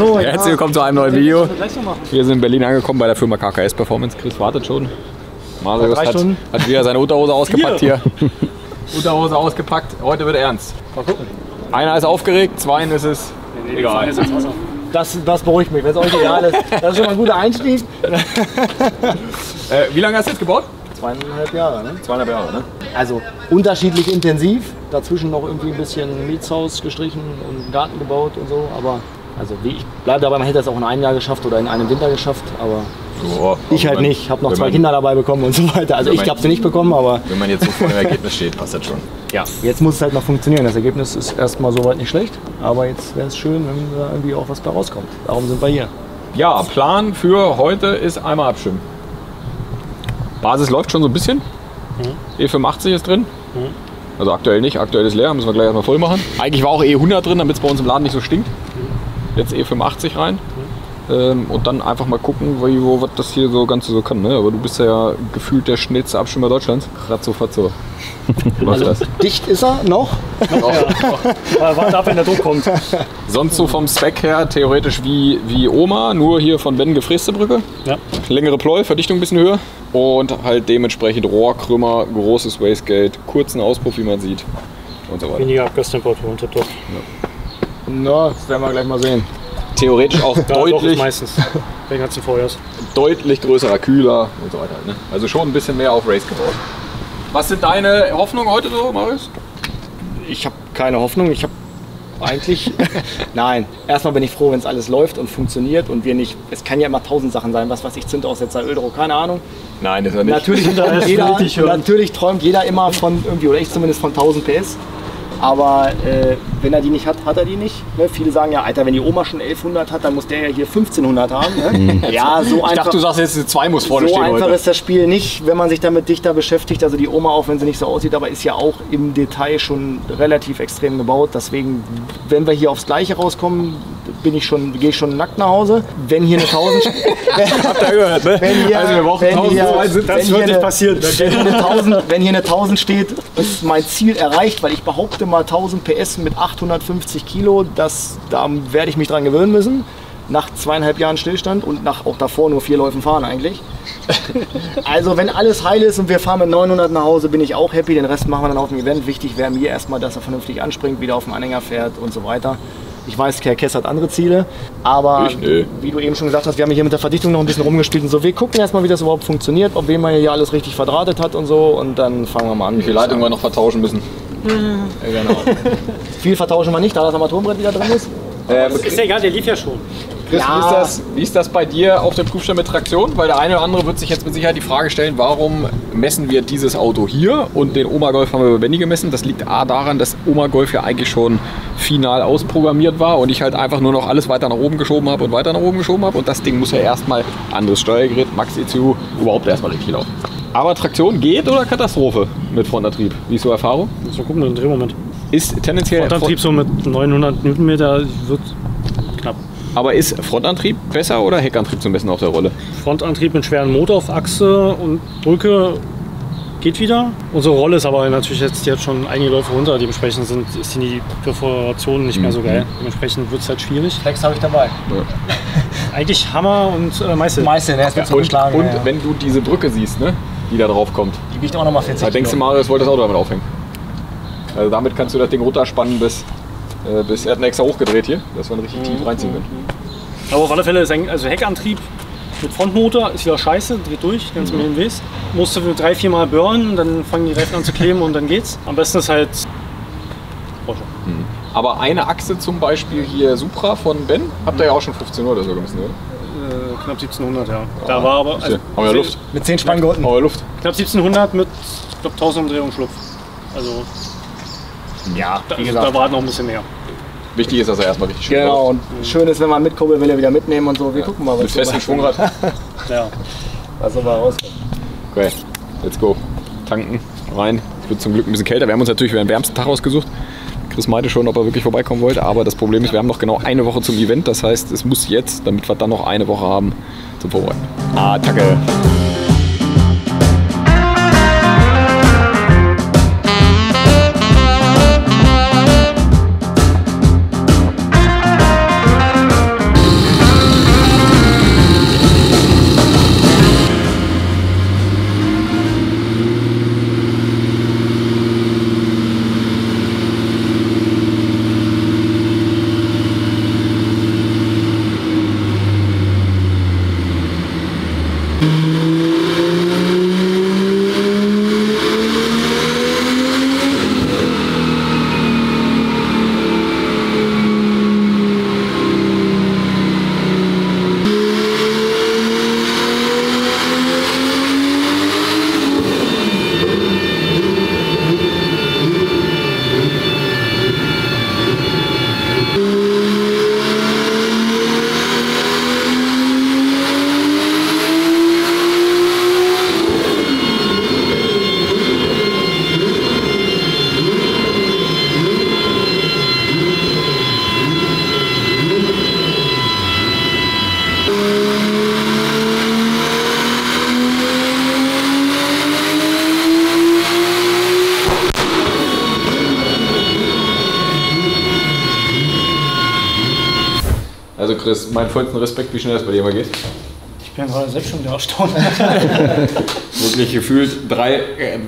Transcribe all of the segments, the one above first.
Achso, ja. Herzlich willkommen zu einem neuen Video. Wir sind in Berlin angekommen bei der Firma KKS Performance. Chris wartet schon. Marius hat, hat wieder seine Unterhose ausgepackt hier. Unterhose ausgepackt. Heute wird ernst. Mal gucken. Einer ist aufgeregt, zweien ist es egal. Das, das beruhigt mich, wenn es euch egal ist. Das ist schon mal ein guter Einstieg. Äh, wie lange hast du jetzt gebaut? Zweieinhalb Jahre, ne? Zweieinhalb Jahre, ne? Also unterschiedlich intensiv. Dazwischen noch irgendwie ein bisschen Mietshaus gestrichen und Garten gebaut und so. Aber also wie ich bleibe dabei, man hätte das auch in einem Jahr geschafft oder in einem Winter geschafft. Aber So, ich halt wenn- nicht. Ich habe noch zwei man- Kinder dabei bekommen und so weiter. Also ich man- habe sie nicht bekommen, aber Wenn man jetzt so vor dem Ergebnis steht, passt das schon. ja, jetzt muss es halt noch funktionieren. Das Ergebnis ist erstmal soweit nicht schlecht. Aber jetzt wäre es schön, wenn da irgendwie auch was bei rauskommt. Darum sind wir hier. Ja, Plan für heute ist einmal abstimmen. Basis läuft schon so ein bisschen. E85 ist drin. Also aktuell nicht, aktuell ist leer, müssen wir gleich erstmal voll machen. Eigentlich war auch E100 drin, damit es bei uns im Laden nicht so stinkt. Jetzt E85 rein. Ähm, und dann einfach mal gucken, wie, wo was das hier so Ganze so kann. Ne? Aber du bist ja gefühlt der schnellste Abschwimmer Deutschlands. Ratzo fatzo. Was ist das? Dicht ist er noch. Warte ab, wenn der Druck kommt. Sonst so vom Spec her theoretisch wie, wie Oma, nur hier von Ben gefräste Brücke. Ja. Längere Pleu, Verdichtung ein bisschen höher. Und halt dementsprechend Rohrkrümmer, großes Wastegate, kurzen Auspuff, wie man sieht. Und so weiter. Weniger Abgastemperaturen, tipptopp. Na, das werden wir gleich mal sehen. Theoretisch auch Ja, doch, deutlich, meistens. Wegen ganzen Vorjahrs. deutlich größerer Kühler und so weiter. Ne? Also schon ein bisschen mehr auf Race gebaut. Was sind deine Hoffnungen heute so, Marius? Ich habe keine Hoffnung. Ich habe eigentlich. Nein. Erstmal bin ich froh, wenn es alles läuft und funktioniert und wir nicht. Es kann ja immer tausend Sachen sein. Was weiß ich, Zündaussetzer, Öldruck, keine Ahnung. Nein, das ist ja nicht. Natürlich, träumt jeder, natürlich träumt jeder immer von irgendwie, oder ich zumindest von 1000 PS. Aber äh, wenn er die nicht hat, hat er die nicht. Ne? Viele sagen ja, Alter, wenn die Oma schon 1100 hat, dann muss der ja hier 1500 haben. Ne? ja, so ich einfach. dachte, du sagst jetzt, zwei muss vorne so stehen einfach heute. ist das Spiel nicht, wenn man sich damit dichter beschäftigt. Also die Oma, auch wenn sie nicht so aussieht, aber ist ja auch im Detail schon relativ extrem gebaut. Deswegen, wenn wir hier aufs Gleiche rauskommen, bin ich schon, gehe ich schon nackt nach Hause. Wenn hier eine 1000, Habt ihr gehört, ne? wenn hier, also wir brauchen wenn 1000 hier, so weit sind wenn das wird nicht eine- passieren. Wenn hier, eine 1000, wenn hier eine 1000 steht, ist mein Ziel erreicht, weil ich behaupte mal 1000 PS mit 850 Kilo, das, da werde ich mich dran gewöhnen müssen. Nach zweieinhalb Jahren Stillstand und nach auch davor nur vier Läufen fahren eigentlich. Also wenn alles heil ist und wir fahren mit 900 nach Hause, bin ich auch happy. Den Rest machen wir dann auf dem Event. Wichtig wäre mir erstmal, dass er vernünftig anspringt, wieder auf dem Anhänger fährt und so weiter. Ich weiß, Kerr Kess hat andere Ziele, aber Ich, wie du eben schon gesagt hast, wir haben hier mit der Verdichtung noch ein bisschen rumgespielt und so. Wir gucken erstmal, wie das überhaupt funktioniert, ob wem man hier alles richtig verdrahtet hat und so und dann fangen wir mal an. Wie viele Leitungen wir noch vertauschen müssen. Ja, genau. Viel vertauschen wir nicht, da das Armaturenbrett wieder drin ist. Ähm, Ist ja egal, der lief ja schon. Chris, Ja. wie, ist das, wie ist das bei dir auf dem Prüfstand mit Traktion? Weil der eine oder andere wird sich jetzt mit Sicherheit die Frage stellen, warum messen wir dieses Auto hier und den Oma Golf haben wir bei Benny gemessen? Das liegt A daran, dass Oma Golf ja eigentlich schon final ausprogrammiert war und ich halt einfach nur noch alles weiter nach oben geschoben habe und weiter nach oben geschoben habe und das Ding muss ja erstmal anderes Steuergerät, Max ECU, überhaupt erstmal richtig laufen. Aber Traktion geht oder Katastrophe mit Frontantrieb? Wie ist so Erfahrung? Muss mal gucken dem Drehmoment. Ist tendenziell Frontantrieb so mit 900 Newtonmeter wird knapp. aber ist Frontantrieb besser oder Heckantrieb zum Messen auf der Rolle? Frontantrieb mit schweren Motor auf Achse und Brücke geht wieder. Unsere Rolle ist aber natürlich jetzt, die hat schon einige Läufe runter. Dementsprechend sind, ist die Perforation nicht mehr so geil. Dementsprechend wird es halt schwierig. Flex habe ich dabei. Eigentlich Hammer und äh, Meißel. Meister, der ist mit Und, geschlagen. und ja, ja. wenn du diese Brücke siehst, ne, die da drauf kommt, Die wiegt auch nochmal 40 da denkst du. Marius wollte das Auto damit aufhängen. Also damit kannst du das Ding runterspannen bis, äh, bis er hat einen extra hochgedreht hier, dass wir ihn richtig tief reinziehen können. Aber auf alle Fälle ist ein also Heckantrieb mit Frontmotor ist wieder scheiße, dreht durch, ganz mit BMWs. Musst du drei, vier Mal burnen, dann fangen die Reifen an zu kleben und dann geht's. Am besten ist halt Porsche. Aber eine Achse zum Beispiel hier Supra von Ben, habt ihr ja auch schon 15 Uhr oder so gemessen, oder? Knapp 1700, ja. Da war aber also, ja- haben wir ja Luft. Mit 10 Spanngurten. Haben wir Luft. knapp 1700 mit ich glaub, 1000 Umdrehungen Schlupf. Also Ja, da, wie da gesagt. war noch ein bisschen mehr. Wichtig ist, dass er erstmal richtig schön Genau, und schön ist, wenn man mitkurbelt, will er wieder mitnehmen und so. Wir gucken mal, Mit was festem dabei- Schwungrad. Ja. was dabei rauskommt. Okay. let's go. Tanken, rein. Es wird zum Glück ein bisschen kälter. Wir haben uns natürlich für den wärmsten Tag ausgesucht. Chris meinte schon, ob er wirklich vorbeikommen wollte, aber das Problem ist, wir haben noch genau eine Woche zum Event. Das heißt, es muss jetzt, damit wir dann noch eine Woche haben, zum Vorbereiten. Attacke! Meinen vollsten Respekt, wie schnell das bei dir mal geht. Ich bin gerade selbst schon wieder erstaunt. Wirklich gefühlt drei, äh,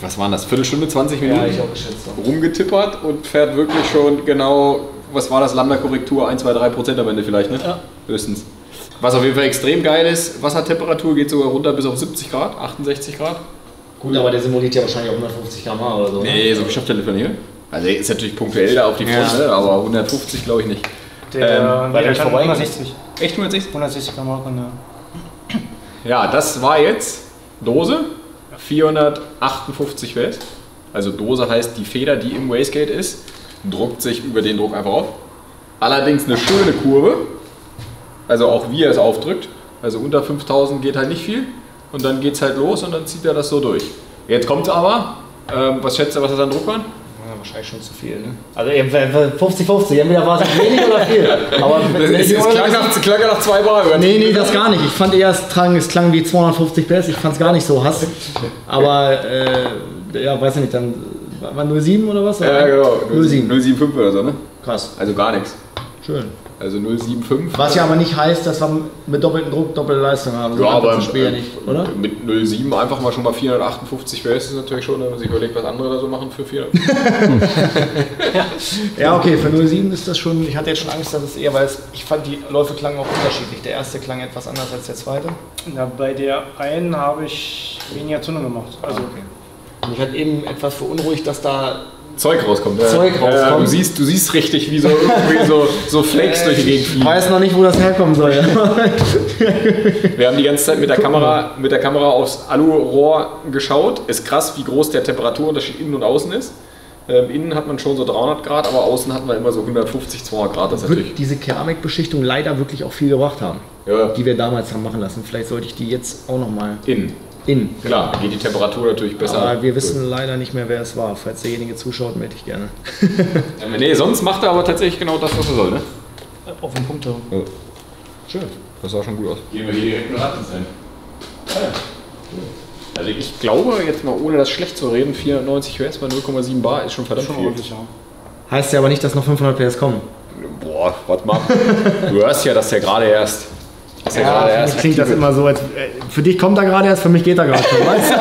was waren das, Viertelstunde, 20 Minuten? auch geschätzt. rumgetippert und fährt wirklich schon genau, was war das, Lambda-Korrektur, 1, 2, 3 Prozent am Ende vielleicht, ne? Ja. Höchstens. Was auf jeden Fall extrem geil ist, Wassertemperatur geht sogar runter bis auf 70 Grad, 68 Grad. Gut, aber der simuliert ja wahrscheinlich auch 150 km/h oder so. ne? Nee, so viel schafft der Liefern hier. Also ist natürlich punktuell da auf die Ja. Front, ne? aber 150 glaube ich nicht. Der, Ähm, nee, der der kann vorbei 160. Echt 160? 160 kann man können, ja. Ja, das war jetzt Dose, 458 Watt. Also Dose heißt die Feder, die im Wastegate ist, druckt sich über den Druck einfach auf. Allerdings eine schöne Kurve, also auch wie er es aufdrückt. Also unter 5000 geht halt nicht viel und dann geht es halt los und dann zieht er das so durch. Jetzt kommt es aber, ähm, was schätzt du, was das an Druck waren? Wahrscheinlich schon zu viel, ne? Also eben 50-50, entweder war es wenig oder viel. Aber Es, ich es klang, nach, klang nach zwei Bar. Nee, nee, das gar nicht. Ich fand eher, es klang, es klang wie 250 PS. Ich fand es gar nicht so Hass. Aber, äh, ja, weiß ich nicht, dann war 07 oder was? Ja, genau. 07. 075 oder so, ne? Krass, Also gar nichts. Schön. Also 075. Was ja aber nicht heißt, dass wir mit doppeltem Druck doppelte Leistung haben. So Ja, aber zum Spiel ja äh, nicht, oder? mit 07 einfach mal schon mal 458 PS ist natürlich schon, wenn man sich überlegt, was andere da so machen für 400. Ja, okay, für 07 ist das schon, ich hatte jetzt schon Angst, dass es eher, weil es, ich fand die Läufe klangen auch unterschiedlich. Der erste klang etwas anders als der zweite. Na, bei der einen habe ich weniger Zündung gemacht. Also, Mich hat eben etwas beunruhigt, dass da Zeug rauskommt. Ja. Zeug Ja, ja, rauskommt. du, siehst, du siehst richtig, wie so, irgendwie so, so Flakes durch die Gegend ich fliegen. weiß noch nicht, wo das herkommen soll. Wir haben die ganze Zeit mit der Kamera, mit der Kamera aufs Alurohr geschaut. Ist krass, wie groß der Temperaturunterschied innen und außen ist. Ähm, innen hat man schon so 300 Grad, aber außen hatten wir immer so 150, 200 Grad. Das. Wird diese Keramikbeschichtung leider wirklich auch viel gebracht haben, Ja, die wir damals haben machen lassen. Vielleicht sollte ich die jetzt auch nochmal innen. In. Klar, geht die Temperatur natürlich besser. Aber wir wissen leider nicht mehr, wer es war. Falls derjenige zuschaut, melde ich gerne. Nee, sonst macht er aber tatsächlich genau das, was er soll, ne? auf den Punkt. Ja. Schön. Das sah schon gut aus. Gehen wir hier direkt mit Ratten sein. Also ich glaube, jetzt mal ohne das schlecht zu reden, 490 PS bei 0,7 Bar ist schon verdammt Schon viel. ordentlich, ja. Heißt ja aber nicht, dass noch 500 PS kommen. Boah, warte mal. Du hörst ja, dass der gerade erst. Gerade für erst mich klingt das immer so, als, äh, für dich kommt er gerade erst, für mich geht er gerade schon, weißt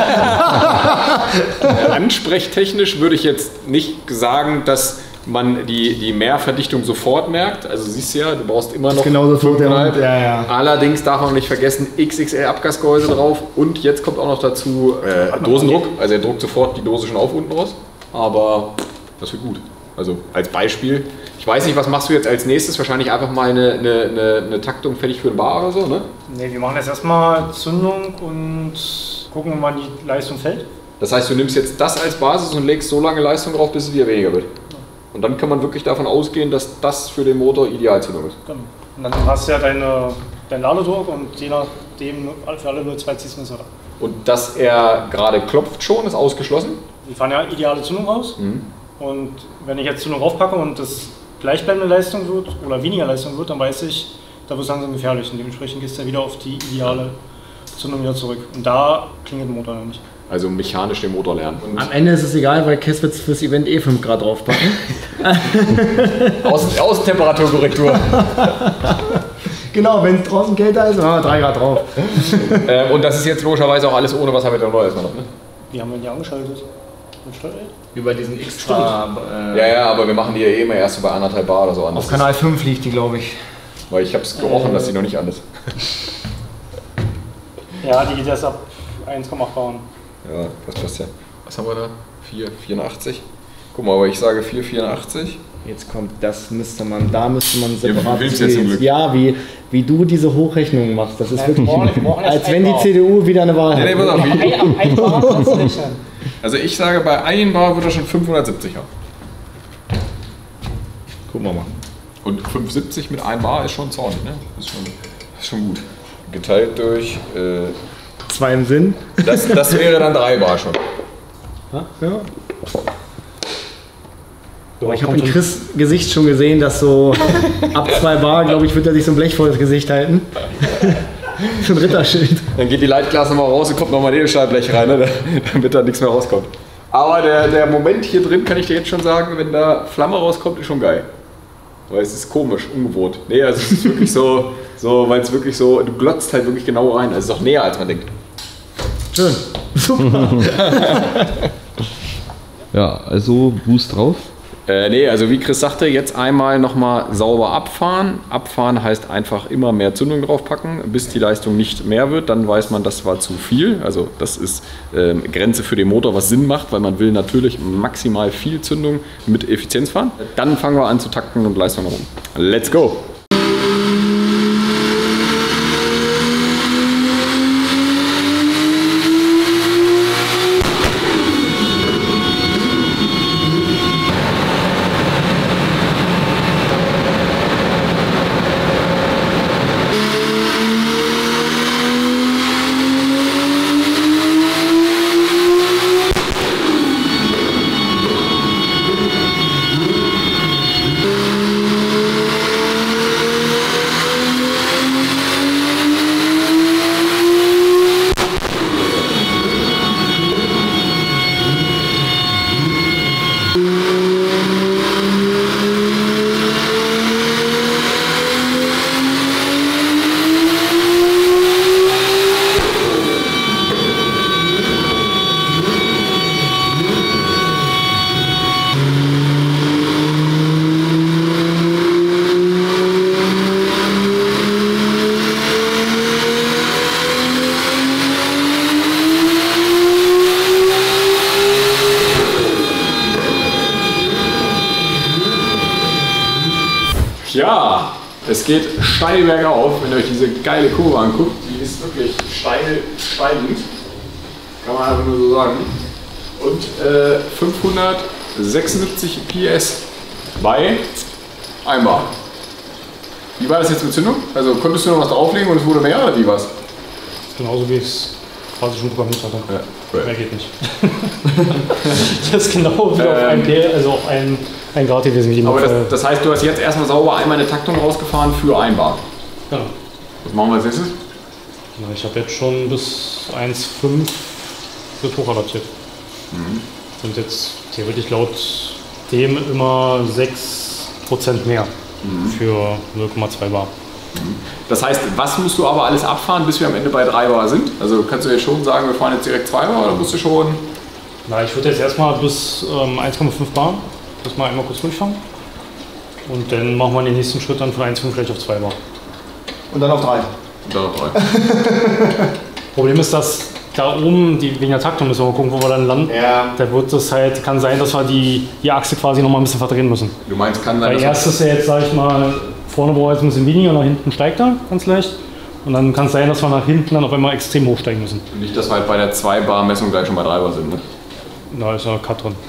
ist. Ansprechtechnisch würde ich jetzt nicht sagen, dass man die, die Mehrverdichtung sofort merkt. Also siehst du ja, du brauchst immer noch genauso tot der 5,5. Hund, ja, ja. Allerdings darf man nicht vergessen, XXL Abgasgehäuse drauf und jetzt kommt auch noch dazu äh, Dosendruck. Also er druckt sofort die Dose schon auf unten raus. Aber das wird gut. Also als Beispiel. Ich weiß nicht, was machst du jetzt als nächstes? Wahrscheinlich einfach mal eine, eine, eine, eine Taktung fertig für ein Bar oder so, ne? Nee, wir machen jetzt erstmal Zündung und gucken, wann die Leistung fällt. Das heißt, du nimmst jetzt das als Basis und legst so lange Leistung drauf, bis es wieder weniger wird. Und dann kann man wirklich davon ausgehen, dass das für den Motor Idealzündung ist. Genau. Und dann hast du ja deine, deinen Ladedruck und je nachdem für alle 02 ziehst du es weiter. Und dass er gerade klopft schon, ist ausgeschlossen. Die fahren ja ideale Zündung raus. Und wenn ich jetzt Zündung raufpacke und das gleichbleibende Leistung wird oder weniger Leistung wird, dann weiß ich, da wird es langsam gefährlich. Und dementsprechend geht es ja wieder auf die ideale Zündung wieder zurück. Und da klingelt der Motor noch nicht. Also mechanisch den Motor lernen. Und Am Ende ist es egal, weil Kess wird fürs Event eh 5 Grad draufpacken. Außen, Außentemperaturkorrektur. genau, wenn es draußen kälter ist, machen wir 3 Grad drauf. ähm, und das ist jetzt logischerweise auch alles ohne Wassermeter neu erstmal noch. Ne? Die haben wir ja angeschaltet. Über diesen extra. Äh, Ja, ja, aber wir machen die ja eh immer erst so bei anderthalb Bar oder so an. Auf Das Kanal 5 liegt die, glaube ich. weil ich habe es gerochen, dass die noch nicht an ist. Ja, die geht erst ab 1,8 Bar. Ja, das passt ja. Was haben wir da? 4,84. Guck mal, aber ich sage 4,84. Jetzt kommt, das müsste man, da müsste man separat. willst jetzt zum Glück. ja, wie, wie du diese Hochrechnungen machst. Das ist Ja, wirklich. wir brauchen- brauchen jetzt als wenn die. CDU wieder eine Wahl Nee, nee, hat. pass auf. wie- Also ich sage, bei 1 Bar wird er schon 570 haben. Gucken wir mal. Und 570 mit 1 Bar ist schon zornig, ne? Ist schon, ist schon gut. Geteilt durch. Äh, Zwei im Sinn. das, das wäre dann 3 Bar schon. Ja. Aber ich habe in Chris Gesicht schon gesehen, dass so ab zwei Bar, glaube ich, wird er sich so ein Blech vor das Gesicht halten. so ein Ritterschild. Dann geht die Leitglas nochmal raus und kommt nochmal ein Edelstahlblech rein, ne? damit da nichts mehr rauskommt. Aber der, der Moment hier drin, kann ich dir jetzt schon sagen, wenn da Flamme rauskommt, ist schon geil. Weil es ist komisch, ungewohnt. Nee, also es ist wirklich so, so weil es wirklich so, du glotzt halt wirklich genau rein. Also es ist auch näher, als man denkt. Schön. Super. Ja, also Boost drauf. Äh, nee, also wie Chris sagte, jetzt einmal nochmal sauber abfahren. Abfahren heißt einfach immer mehr Zündung draufpacken, bis die Leistung nicht mehr wird. Dann weiß man, das war zu viel. Also das ist ähm, Grenze für den Motor, was Sinn macht, weil man will natürlich maximal viel Zündung mit Effizienz fahren. Dann fangen wir an zu takten und Leistung oben. Let's go! Ja, es geht steil bergauf, wenn ihr euch diese geile Kurve anguckt. Die ist wirklich steil steigend. Kann man einfach nur so sagen. Und äh, 576 PS bei einmal. Wie war das jetzt mit Zündung? Also konntest du noch was drauflegen und es wurde mehr oder wie war's? Genauso wie ich es quasi schon programmiert hatte. Ja, Mehr geht nicht. das ist genau wie auf Ähm. einem P, also auf einem, ein Grad gewesen, wie Aber das, das heißt, du hast jetzt erstmal sauber einmal eine Taktung rausgefahren für ein Bar. ja. Was machen wir als nächstes? Na, Ich habe jetzt schon bis 1,5 wird hochadaptiert. Sind jetzt theoretisch laut dem immer 6% mehr für 0,2 Bar. Das heißt, was musst du aber alles abfahren, bis wir am Ende bei 3 Bar sind? Also kannst du jetzt schon sagen, wir fahren jetzt direkt 2 Bar oder musst du schon. Na, ich würde jetzt erstmal bis ähm, 1,5 Bar, das mal einmal kurz durchfahren. Und dann machen wir den nächsten Schritt dann von 1,5 gleich auf 2 Bar. Und dann auf drei. Und dann noch 3. Problem ist, dass da oben, die, wegen der Taktung müssen wir mal gucken, wo wir dann landen. Ja. Da wird es halt, kann sein, dass wir die, die Achse quasi noch mal ein bisschen verdrehen müssen. Du meinst, kann sein, Weil dass erst ist ja jetzt, sage ich mal, vorne brauchen wir jetzt ein bisschen weniger, nach hinten steigt er ganz leicht. Und dann kann es sein, dass wir nach hinten dann auf einmal extrem hochsteigen müssen. nicht, dass wir halt bei der 2 Bar Messung gleich schon bei 3 Bar sind. Ne? Da ist ja Cut drin.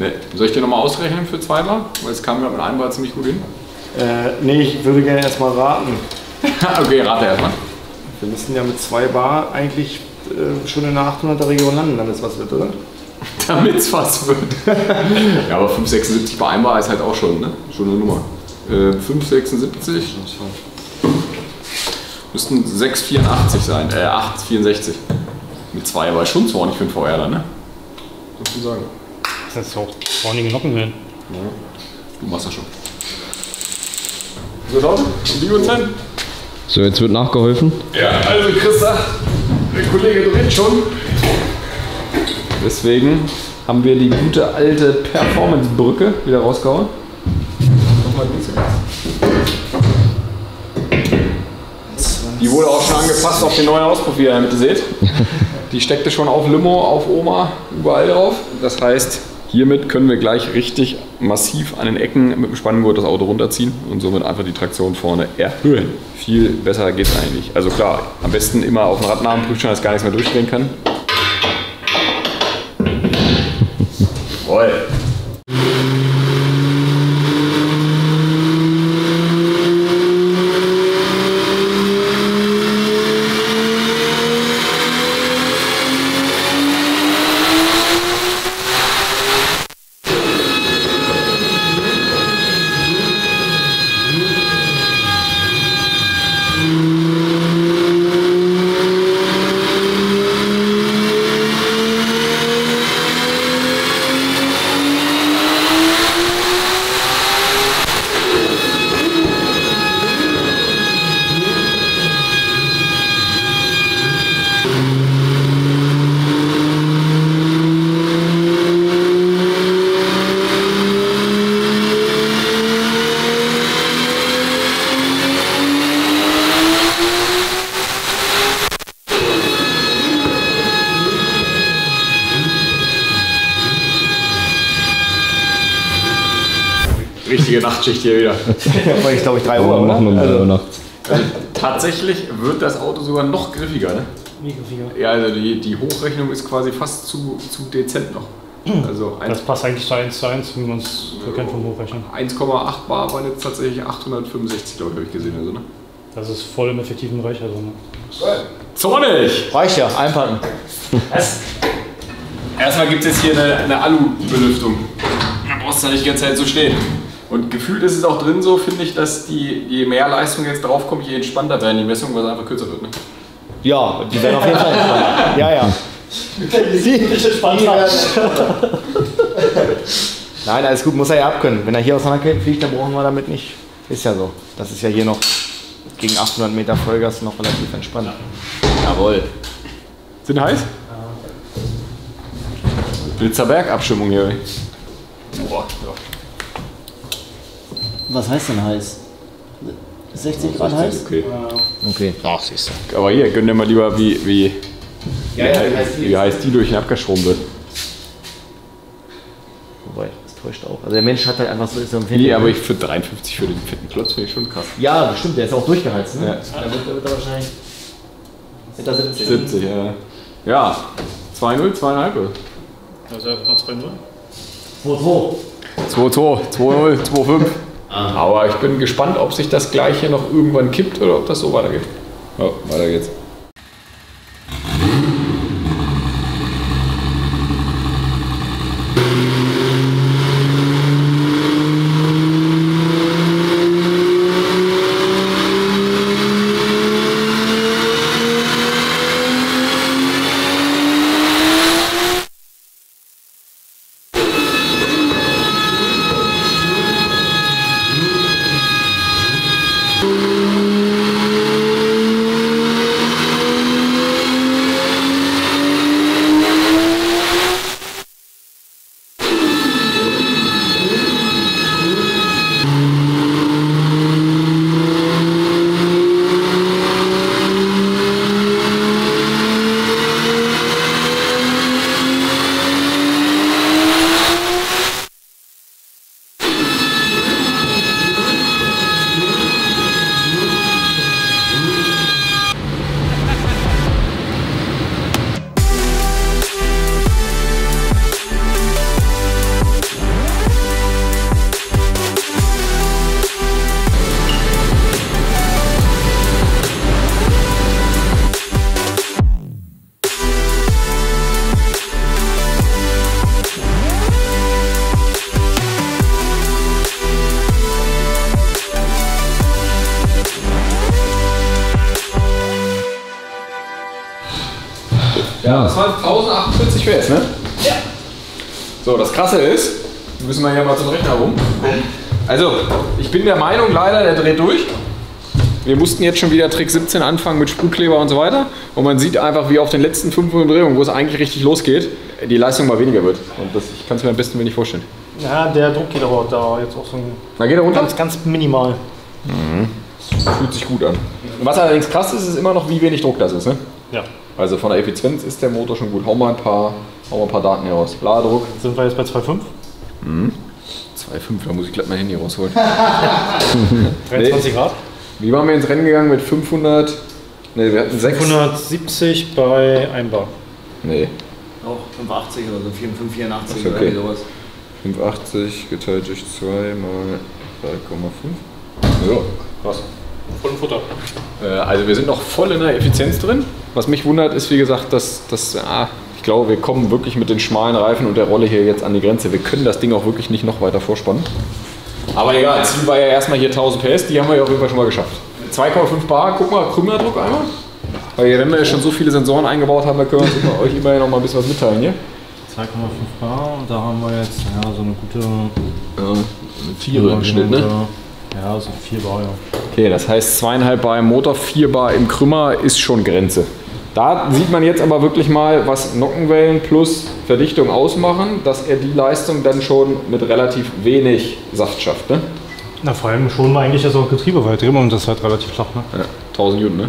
Nee. Soll ich dir nochmal ausrechnen für 2 Bar? Weil es kam ja mit 1 Bar ziemlich gut hin. Äh, nee, ich würde gerne erstmal raten. okay, rate erstmal. Wir müssen ja mit zwei Bar eigentlich äh, schon in der 800er Region landen, damit es was wird, oder? Damit es was wird. ja, aber 5,76 bei einmal ist halt auch schon, ne? Schon eine Nummer. Äh, 5,76 müssten 6,84 sein. Äh, 8,64. Mit 2 aber schon zornig für einen VR, ne? Muss man sagen. Das ist auch ordentliche Nockenhöhen. Du machst das schon. So, Leute, die Uhrzeit? So, jetzt wird nachgeholfen. Ja, also Christa, der Kollege dreht schon. Deswegen haben wir die gute alte Performance-Brücke wieder rausgehauen. Nochmal Die wurde auch schon angepasst auf den neuen Auspuff, wie ihr in der Mitte seht. Die steckte schon auf Limo, auf Oma, überall drauf. Das heißt, hiermit können wir gleich richtig massiv an den Ecken mit dem Spanngurt das Auto runterziehen und somit einfach die Traktion vorne erhöhen. Viel besser geht es eigentlich. Also klar, am besten immer auf dem Radnahmenprüfstand, dass gar nichts mehr durchdrehen kann. Jawohl. Richtige Nachtschicht hier wieder. Ja, ich glaube ich 3 Aber Uhr, wir machen oder? 3 Uhr Also, nachts. Tatsächlich wird das Auto sogar noch griffiger. Ne? Mega Ja, also die, die Hochrechnung ist quasi fast zu, zu dezent noch. Also Das passt eigentlich zu 1 zu 1, wie man es so kennt vom Hochrechnen. 1,8 Bar waren jetzt tatsächlich 865, glaube ich, habe ich gesehen. Also, ne? Das ist voll im effektiven Bereich. Also, ne? Zornig! reicht ja, einpacken. Erstmal gibt es jetzt hier eine, eine Alu-Belüftung. Da brauchst du da nicht die ganze Zeit so stehen. Und gefühlt ist es auch drin so, finde ich, dass die, je mehr Leistung jetzt draufkommt, je entspannter werden die Messungen, weil es einfach kürzer wird. Ne? Ja, die werden auf jeden Fall entspannt. Ja, ja. Nein, alles gut, muss er ja abkönnen. Wenn er hier auseinanderfliegt, dann brauchen wir damit nicht. Ist ja so. Das ist ja hier noch gegen 800 Meter Vollgas noch relativ entspannt. Jawohl. Sind heiß? Blitzerberg-Abstimmung hier. Boah, ja. Was heißt denn heiß? 60 Grad heiß? Okay. Okay. Ach, siehst du. Aber hier, gönn dir mal lieber, wie, wie, Ja, ja, wie heiß die wie heiß die durch den abgeschoben wird. Wobei, das täuscht auch. Also der Mensch hat halt einfach so so Empfinden. Nee, aber ich für 53 für den fetten Klotz finde ich schon krass. Ja, bestimmt, der ist auch durchgeheizt. Ne? Ja. Da wird, wird er wahrscheinlich. Wird er 70. 70, ja. Ja, 2-0, 2,5 oder? Also einfach mal 2-0. 2-2. 2-2, 2-0, 2-5. Aber ich bin gespannt, ob sich das gleiche noch irgendwann kippt oder ob das so weitergeht. Ja, weiter geht's. Krasse ist, müssen wir hier mal zum Rechner rum. Also, ich bin der Meinung, leider, der dreht durch. Wir mussten jetzt schon wieder Trick 17 anfangen mit Sprühkleber und so weiter. Und man sieht einfach, wie auf den letzten 500 Umdrehungen, wo es eigentlich richtig losgeht, die Leistung mal weniger wird. Und das, kann es mir am besten nicht vorstellen. Ja, der Druck geht aber da jetzt auch so ein Na, geht er runter? ganz, ganz minimal. Fühlt sich gut an. Was allerdings krass ist, ist immer noch, wie wenig Druck das ist. Ne? Ja. Also von der Effizienz ist der Motor schon gut. Hau mal ein paar, hau mal ein paar Daten hier raus. Ladedruck Sind wir jetzt bei 2,5? 2,5, da muss ich gleich mein Handy rausholen. 23 Grad? Wie waren wir ins Rennen gegangen mit 500? Ne, wir hatten 6. 170 bei 1 Bar. Nee, Auch 85 oder so, 584 Ist oder okay. irgendwie sowas. 580 geteilt durch 2 mal 3,5. Ja, krass. Voll Futter. Äh, Also wir sind noch voll in der Effizienz drin. Was mich wundert, ist wie gesagt, dass, dass ah, ich glaube, wir kommen wirklich mit den schmalen Reifen und der Rolle hier jetzt an die Grenze. Wir können das Ding auch wirklich nicht noch weiter vorspannen. Aber egal, Ziel war ja erstmal hier 1000 PS, die haben wir ja auf jeden Fall schon mal geschafft. 2,5 Bar, guck mal, Krümmerdruck einmal. Weil wenn wir ja schon so viele Sensoren eingebaut haben, dann können wir uns immer, euch immerhin noch mal ein bisschen was mitteilen hier. 2,5 Bar und da haben wir jetzt ja, so eine gute. Ja, Viere im Schnitt, ne? Ja, so 4 Bar, ja. Okay, das heißt zweieinhalb Bar im Motor, vier Bar im Krümmer ist schon Grenze. Da sieht man jetzt aber wirklich mal, was Nockenwellen plus Verdichtung ausmachen, dass er die Leistung dann schon mit relativ wenig Saft schafft. Ne? Na, vor allem schon mal eigentlich ist auch Getriebe, weil Drehmoment ist halt relativ flach, ne? Ja, 1000 Newton, ne?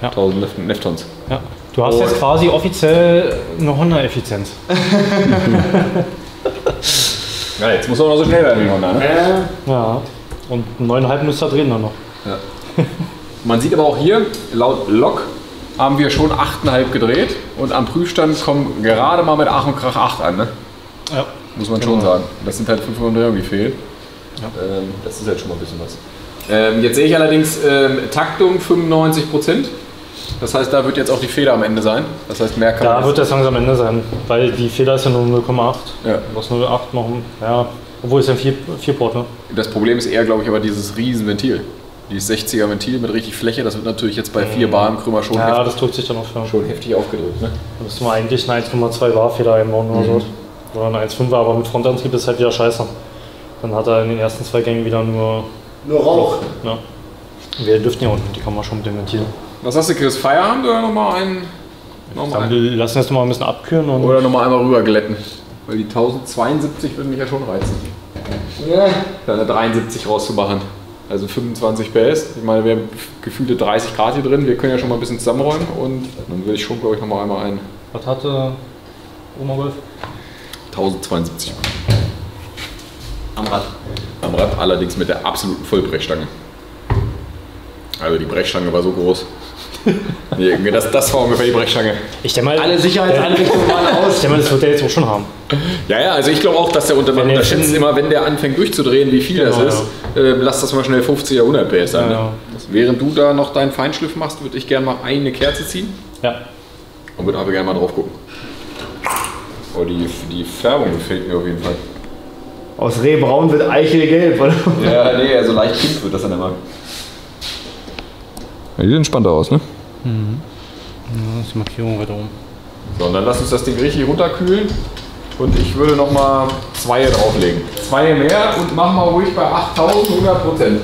Ja. 1000 Nef Neftons. Ja. Du hast Oh. jetzt quasi offiziell eine Honda-Effizienz. Ja, jetzt muss er noch so schnell werden wie Honda, ne? Ja. Und 9,5 müsste er drehen dann noch. Man sieht aber auch hier, laut Lok haben wir schon 8,5 gedreht und am Prüfstand kommen gerade mal mit Ach und Krach 8 an, ne? Ja. Muss man schon sagen. Das sind halt 500 Umdrehungen, die fehlen. Ähm, das ist halt schon mal ein bisschen was. Ähm, jetzt sehe ich allerdings ähm, Taktung 95 Prozent. Das heißt, da wird jetzt auch die Feder am Ende sein. Das heißt, mehr kann Da wird das langsam am Ende sein, weil die Fehler ist ja nur 0,8. Ja. Du hast 0,8 noch, ja, obwohl es ja ein 4 Port, ne? Das Problem ist eher, glaube ich, aber dieses Riesenventil. Dieses 60er Ventil mit richtig Fläche, das wird natürlich jetzt bei 4 Bar im Krümmer schon, Ja, heftig, das drückt sich dann auf. Ja. schon heftig aufgedrückt. Ne? Da müsste man eigentlich eine 1,2 Bar Feder einbauen oder so. Oder eine 1,5 aber mit Frontantrieb ist halt wieder scheiße. Dann hat er in den ersten zwei Gängen wieder nur. Nur Rauch. Ja. Wir lüften ja unten, die kann man schon mit dem Ventil. Was hast du, Chris? Feierabend oder nochmal einen? Dann Nochmal wir lassen das noch mal ein bisschen abkühlen und. Oder nochmal einmal rüber glätten. Weil die 1072 würden mich ja schon reizen. Ja. Da eine 73 rauszumachen. Also 25 PS. Ich meine, wir haben gefühlte 30 Grad hier drin. Wir können ja schon mal ein bisschen zusammenräumen. Und dann würde ich schon, glaube ich, nochmal einmal ein Was hatte Oma Golf? 1072 Am Rad. am Rad, allerdings mit der absoluten Vollbrechstange. Also die Brechstange war so groß. Nee, das, das war ungefähr die Brechstange. Ich denke mal, Alle Sicherheitseinrichtungen waren ich aus. denke mal, das wird er jetzt auch schon haben. Ja, ja, also ich glaube auch, dass der unter, man Wenn der unterschätzt immer, wenn der anfängt durchzudrehen, wie viel Genau, das ist. Äh, lass das mal schnell 50 oder 100 PS sein. Ja, ne? ja. Während du da noch deinen Feinschliff machst, würde ich gerne mal eine Kerze ziehen Ja. und würde aber gerne mal drauf gucken. Oh, die, die Färbung gefällt mir auf jeden Fall. Aus Rehbraun wird Eichelgelb, oder? Ja, nee, also leicht pink wird das dann immer. Ja, die sehen entspannter aus, ne? Das ist die Markierung weiter oben. So, und dann lass uns das Ding richtig runterkühlen. Und ich würde noch mal zwei drauflegen. Zwei mehr und machen wir ruhig bei 8100 Prozent.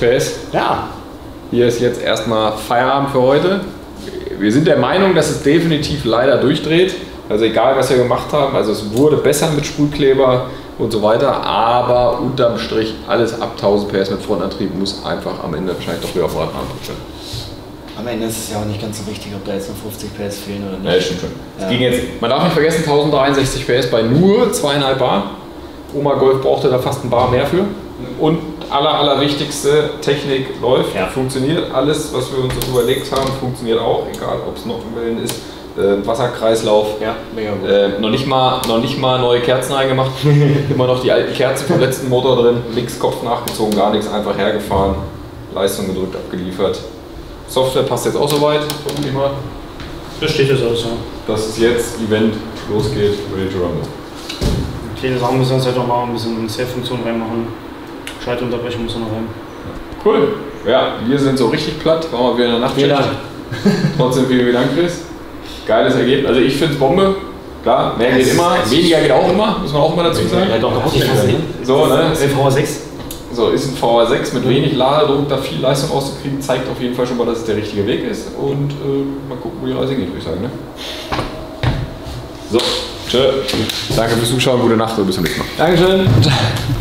...1063 PS. Ja. Hier ist jetzt erstmal Feierabend für heute. Wir sind der Meinung, dass es definitiv leider durchdreht. Also egal, was wir gemacht haben. Also es wurde besser mit Sprühkleber und so weiter. Aber unterm Strich alles ab 1000 PS mit Frontantrieb muss einfach am Ende wahrscheinlich doch wieder auf Rad anrutschen. Am Ende ist es ja auch nicht ganz so wichtig, ob da jetzt noch 50 PS fehlen oder nicht. Ja, das stimmt schon. Ja. ging jetzt, man darf nicht vergessen, 1063 PS bei nur zweieinhalb Bar. Oma Golf brauchte da fast ein Bar mehr für. Und aller, allerwichtigste, Technik läuft, funktioniert. Alles, was wir uns überlegt haben, funktioniert auch, egal ob es Nockenwellen ist, äh, Wasserkreislauf. Ja, mega gut. Äh, noch, nicht mal, noch nicht mal neue Kerzen reingemacht. Immer noch die alten Kerzen vom letzten Motor drin. Links Kopf nachgezogen, gar nichts, einfach hergefahren. Leistung gedrückt, abgeliefert. Software passt jetzt auch soweit, vermute ich mal. Das steht jetzt aus, ja. Das ist jetzt Event, losgeht, ready to rumble. Kleine Sachen müssen wir uns halt noch mal ein bisschen Safe-Funktion reinmachen. Schaltunterbrechung muss noch rein. Cool. Ja, wir sind so richtig platt, waren wir wieder in der Nacht. Vielen. Trotzdem vielen Dank, Chris. Geiles Ergebnis. Also ich finde es Bombe. Klar, mehr geht immer, weniger geht auch immer, muss man auch immer dazu sagen. Ja, doch, doch. So, ne? V6. So, ist ein VR6 mit wenig Ladedruck, da viel Leistung rauszukriegen, zeigt auf jeden Fall schon mal, dass es der richtige Weg ist. Und äh, mal gucken, wo die Reise geht, würde ich sagen. Ne? So, tschö. Danke fürs Zuschauen, gute Nacht und bis zum nächsten Mal. Dankeschön.